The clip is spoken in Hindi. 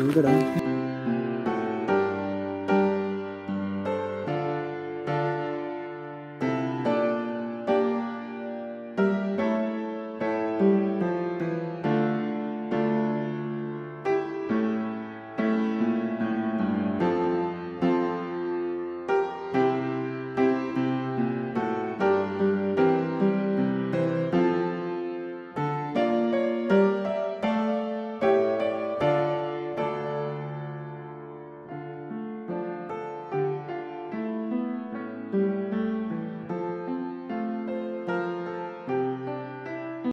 Ingram.